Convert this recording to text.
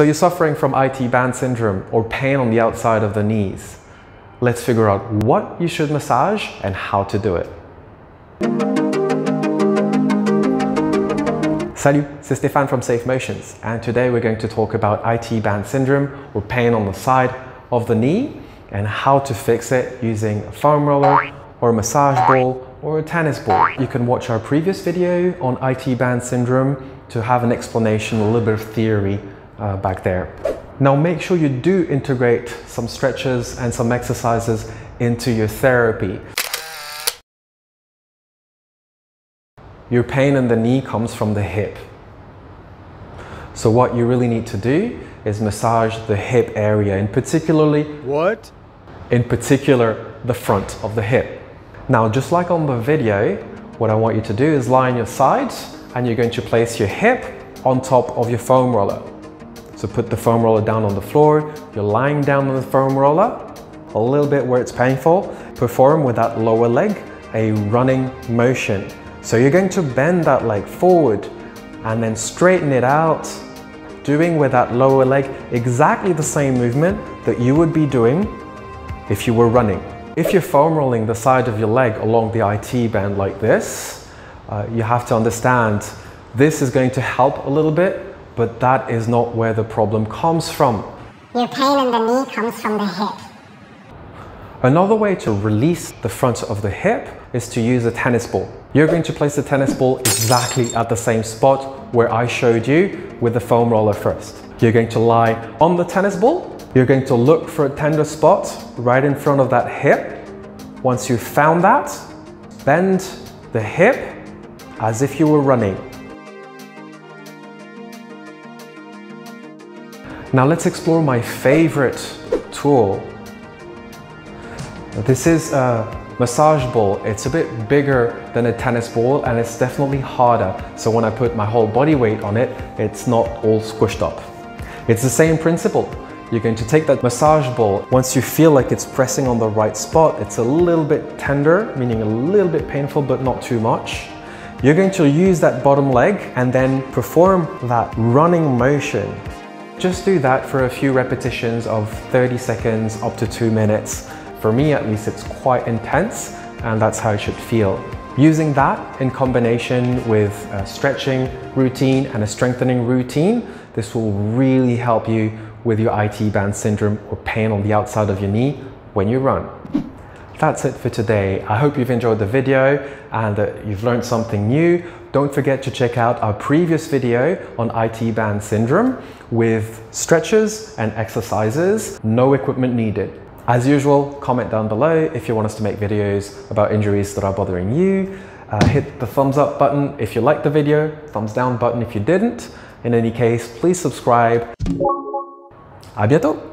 So you're suffering from IT band syndrome or pain on the outside of the knees. Let's figure out what you should massage and how to do it. Salut, c'est Stéphane from Safe Motions and today we're going to talk about IT band syndrome or pain on the side of the knee and how to fix it using a foam roller or a massage ball or a tennis ball. You can watch our previous video on IT band syndrome to have an explanation, a little bit of theory uh, back there. Now make sure you do integrate some stretches and some exercises into your therapy. Your pain in the knee comes from the hip. So what you really need to do is massage the hip area in particularly What? in particular the front of the hip. Now, just like on the video, what I want you to do is lie on your side and you're going to place your hip on top of your foam roller. So put the foam roller down on the floor, you're lying down on the foam roller, a little bit where it's painful, perform with that lower leg a running motion. So you're going to bend that leg forward and then straighten it out, doing with that lower leg exactly the same movement that you would be doing if you were running. If you're foam rolling the side of your leg along the IT band like this, uh, you have to understand this is going to help a little bit, but that is not where the problem comes from. Your pain in the knee comes from the hip. Another way to release the front of the hip is to use a tennis ball. You're going to place the tennis ball exactly at the same spot where I showed you with the foam roller first. You're going to lie on the tennis ball. You're going to look for a tender spot right in front of that hip. Once you've found that, bend the hip as if you were running. Now let's explore my favorite tool. This is a massage ball. It's a bit bigger than a tennis ball and it's definitely harder. So when I put my whole body weight on it, it's not all squished up. It's the same principle. You're going to take that massage ball. Once you feel like it's pressing on the right spot, it's a little bit tender, meaning a little bit painful, but not too much. You're going to use that bottom leg and then perform that running motion. Just do that for a few repetitions of 30 seconds up to two minutes. For me at least, it's quite intense and that's how it should feel. Using that in combination with a stretching routine and a strengthening routine, this will really help you with your IT band syndrome or pain on the outside of your knee when you run. That's it for today. I hope you've enjoyed the video and that you've learned something new. Don't forget to check out our previous video on IT band syndrome with stretches and exercises, no equipment needed. As usual, comment down below if you want us to make videos about injuries that are bothering you. Uh, hit the thumbs up button if you liked the video, thumbs down button if you didn't. In any case, please subscribe. À bientôt!